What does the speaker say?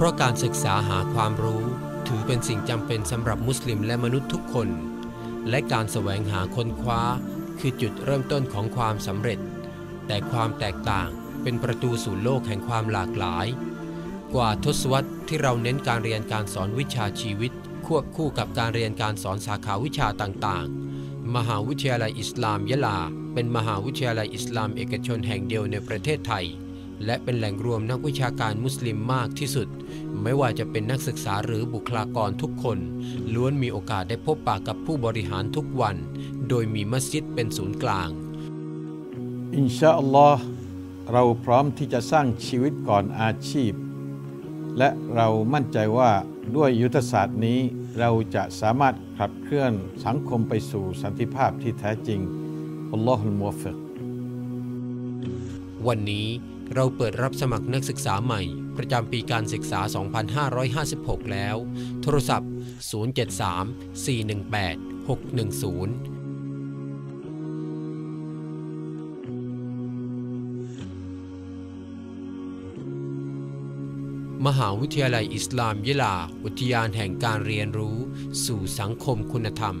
เพราะการศึกษาหาความรู้ถือเป็นสิ่งจำเป็นสำหรับมุสลิมและมนุษย์ทุกคน และการแสวงหาค้นคว้า คือจุดเริ่มต้นของความสำเร็จ แต่ความแตกต่างเป็นประตูสู่โลกแห่งความหลากหลาย กว่าทศวรรษที่เราเน้นการเรียนการสอนวิชาชีวิต ควบคู่กับการเรียนการสอนสาขาวิชาต่างๆ มหาวิทยาลัยอิสลามยะลา เป็นมหาวิทยาลัยอิสลามเอกชนแห่งเดียวในประเทศไทย และเป็นแหล่งรวมนักวิชาการมุสลิมมากที่สุด ไม่ว่าจะเป็นนักศึกษาหรือบุคลากรทุกคน ล้วนมีโอกาสได้พบปะกับผู้บริหารทุกวัน โดยมีมัสยิดเป็นศูนย์กลาง อินชาอัลลอฮ์เราพร้อมที่จะสร้างชีวิตก่อนอาชีพ และเรามั่นใจว่าด้วยยุทธศาสตร์นี้เราจะสามารถขับเคลื่อนสังคมไปสู่สันติภาพที่แท้จริงอัลลอฮุลมุวฟิกวันนี้ เราเปิดรับสมัครนักศึกษาใหม่ ประจำปีการศึกษา 2556 แล้ว โทรศัพท์ 073 418 610มหาวิทยาลัยอิสลามยะลา อุทยานแห่งการเรียนรู้ สู่สังคมคุณธรรม